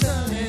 turning.